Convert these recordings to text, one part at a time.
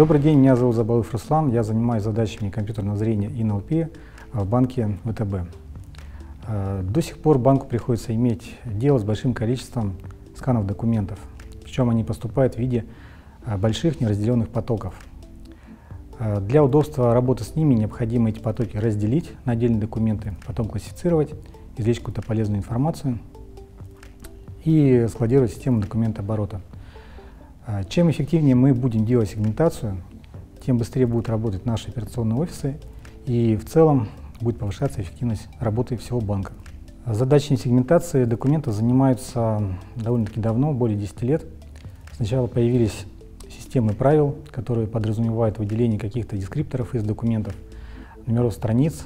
Добрый день, меня зовут Забалыв Руслан, я занимаюсь задачами компьютерного зрения и НЛП в банке ВТБ. Э, до сих пор банку приходится иметь дело с большим количеством сканов документов, причем они поступают в виде э, больших неразделенных потоков. Э, для удобства работы с ними необходимо эти потоки разделить на отдельные документы, потом классифицировать, извлечь какую-то полезную информацию и складировать систему документа оборота. Чем эффективнее мы будем делать сегментацию, тем быстрее будут работать наши операционные офисы и в целом будет повышаться эффективность работы всего банка. Задачами сегментации документов занимаются довольно-таки давно, более 10 лет. Сначала появились системы правил, которые подразумевают выделение каких-то дескрипторов из документов, номеров страниц,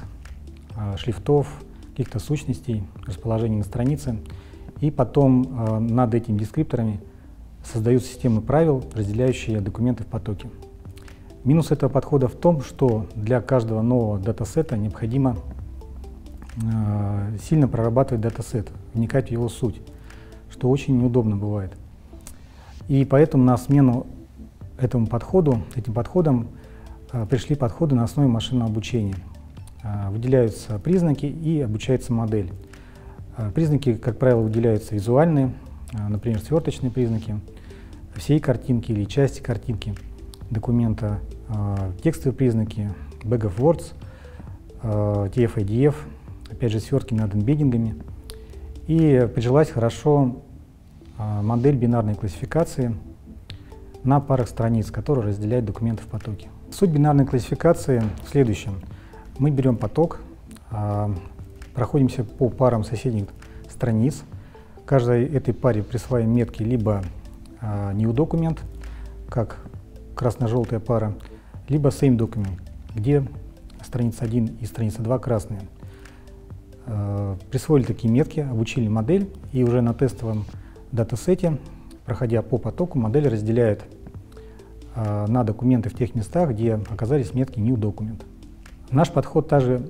а, шрифтов, каких-то сущностей, расположений на странице. И потом а, над этими дескрипторами создают системы правил, разделяющие документы в потоке. Минус этого подхода в том, что для каждого нового датасета необходимо э, сильно прорабатывать датасет, вникать в его суть, что очень неудобно бывает. И поэтому на смену этому подходу, этим подходам э, пришли подходы на основе машинного обучения. Э, выделяются признаки и обучается модель. Э, признаки, как правило, выделяются визуальные, например, сверточные признаки, всей картинки или части картинки документа, а, текстовые признаки, bag of words, а, TF-IDF, опять же свертки над эмбеддингами. И прижилась хорошо а, модель бинарной классификации на парах страниц, которая разделяет документы в потоке. Суть бинарной классификации в следующем. Мы берем поток, проходимся по парам соседних страниц. Каждой этой паре присваиваем метки либо new документ, как красно-желтая пара, либо same document, где страница 1 и страница 2 красные. Э, присвоили такие метки, обучили модель, и уже на тестовом датасете, проходя по потоку, модель разделяет э, на документы в тех местах, где оказались метки new document. Наш подход также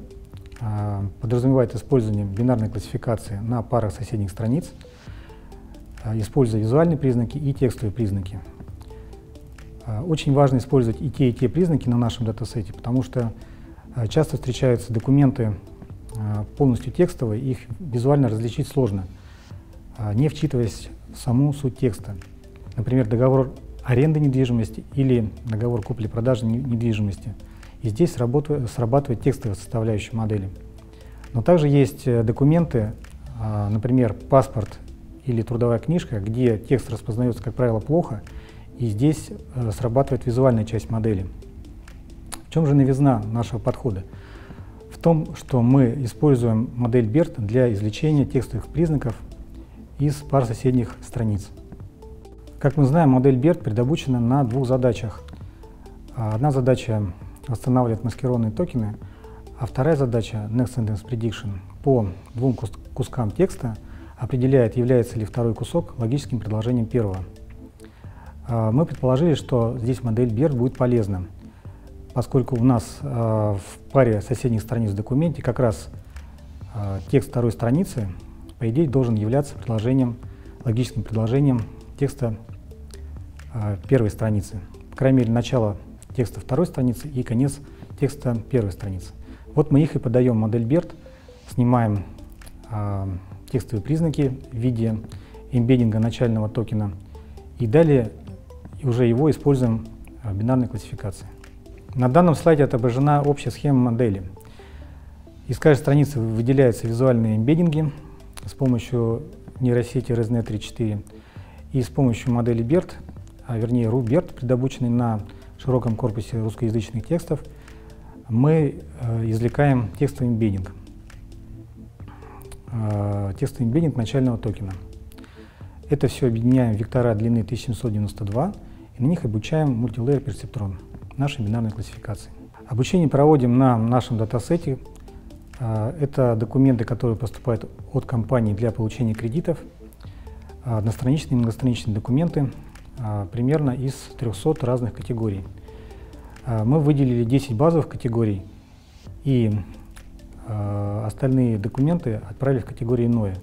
подразумевает использование бинарной классификации на парах соседних страниц, используя визуальные признаки и текстовые признаки. А, очень важно использовать и те, и те признаки на нашем датасете, потому что а, часто встречаются документы а, полностью текстовые, их визуально различить сложно, не вчитываясь в саму суть текста. Например, договор аренды недвижимости или договор купли-продажи недвижимости. И здесь срабатывает, срабатывает текстовая составляющая модели. Но также есть э, документы, например, паспорт или трудовая книжка, где текст распознается, как правило, плохо, и здесь э, срабатывает визуальная часть модели. В чем же новизна нашего подхода? В том, что мы используем модель BERT для извлечения текстовых признаков из пар соседних страниц. Как мы знаем, модель BERT предобучена на двух задачах. Одна задача восстанавливает маскированные токены, а вторая задача Next Sentence Prediction по двум кускам текста определяет, является ли второй кусок логическим предложением первого. А, мы предположили, что здесь модель BERT будет полезна, поскольку у нас а, в паре соседних страниц в документе как раз а, текст второй страницы, по идее, должен являться предложением, логическим предложением текста первой страницы. По крайней мере, начало текста второй страницы и конец текста первой страницы. Вот мы их и подаем модель BERT, снимаем текстовые признаки в виде эмбеддинга начального токена и далее уже его используем в бинарной классификации. На данном слайде отображена общая схема модели. Из каждой страницы выделяются визуальные эмбеддинги с помощью нейросети ResNet 3.4 и с помощью модели BERT, а вернее RuBERT, предобученный на широком корпусе русскоязычных текстов, мы э, извлекаем текстовый эмбеддинг. Э, текстовый эмбеддинг начального токена. Это все объединяем в вектора длины 1792 и на них обучаем мультилейер перцептрон нашей бинарной классификации. Обучение проводим на нашем датасете. А, это документы, которые поступают от компаний для получения кредитов, одностраничные и многостраничные документы, примерно из 300 разных категорий. Мы выделили 10 базовых категорий и остальные документы отправили в категорию «Иное».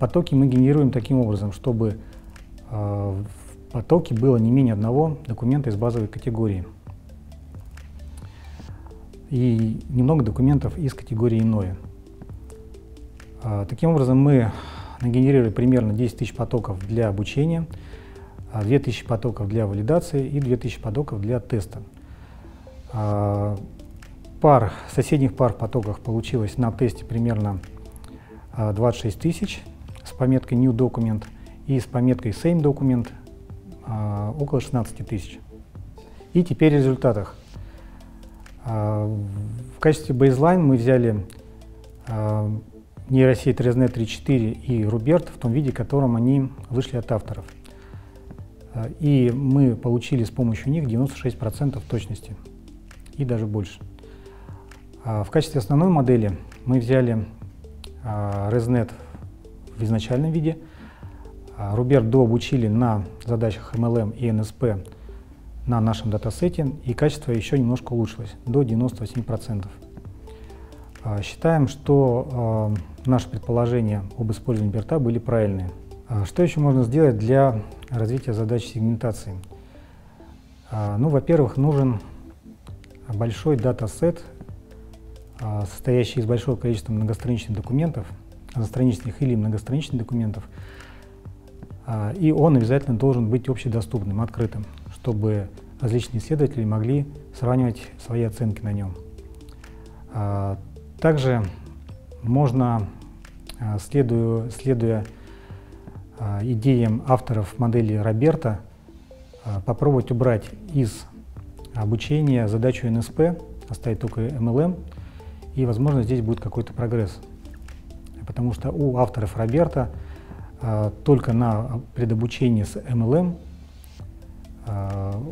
Потоки мы генерируем таким образом, чтобы в потоке было не менее одного документа из базовой категории и немного документов из категории «Иное». А, таким образом, мы нагенерировали примерно 10 тысяч потоков для обучения, 2 а, потоков для валидации и 2 тысячи потоков для теста. А, пар, соседних пар потоков получилось на тесте примерно 26 тысяч с пометкой New Document и с пометкой Same Document около 16 тысяч. И теперь о результатах. В качестве baseline мы взяли нейросеть ResNet 3.4 и Руберт в том виде, в котором они вышли от авторов. А, и мы получили с помощью них 96% точности и даже больше. А, в качестве основной модели мы взяли а, ResNet в изначальном виде. Руберт дообучили на задачах MLM и NSP на нашем датасете, и качество еще немножко улучшилось, до 98%. Считаем, что наши предположения об использовании Берта были правильные. А что еще можно сделать для развития задач сегментации? А, ну, во-первых, нужен большой датасет, а, состоящий из большого количества многостраничных документов, одностраничных или многостраничных документов, и он обязательно должен быть общедоступным, открытым, чтобы различные исследователи могли сравнивать свои оценки на нем. Также можно, а, следуя, следуя а, идеям авторов модели Роберта, а, попробовать убрать из обучения задачу НСП, оставить только MLM, и, возможно, здесь будет какой-то прогресс. Потому что у авторов Роберта только на предобучении с MLM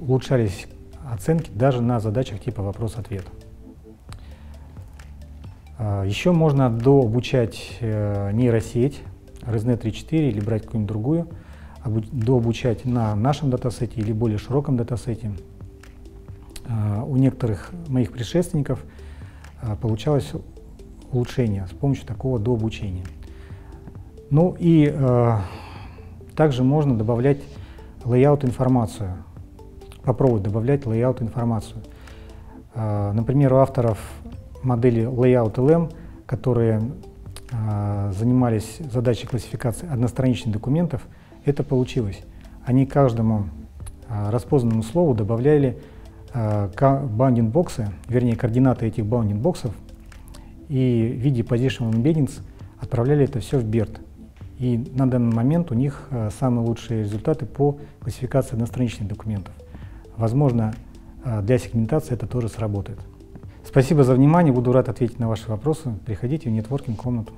улучшались оценки даже на задачах типа вопрос-ответ. А, Еще можно дообучать э, нейросеть ResNet 3.4 или брать какую-нибудь другую, дообучать на нашем датасете или более широком датасете. А, у некоторых моих предшественников а, получалось улучшение с помощью такого дообучения. Ну и также можно добавлять layout информацию, попробовать добавлять layout информацию. Например, у авторов модели Layout LM, которые занимались задачей классификации одностраничных документов, это получилось. Они каждому э, распознанному слову добавляли э, боксы вернее, координаты этих боксов и в виде positional embeddings отправляли это все в BERT. И на данный момент у них самые лучшие результаты по классификации одностраничных документов. Возможно, для сегментации это тоже сработает. Спасибо за внимание, буду рад ответить на ваши вопросы. Приходите в нетворкинг комнату.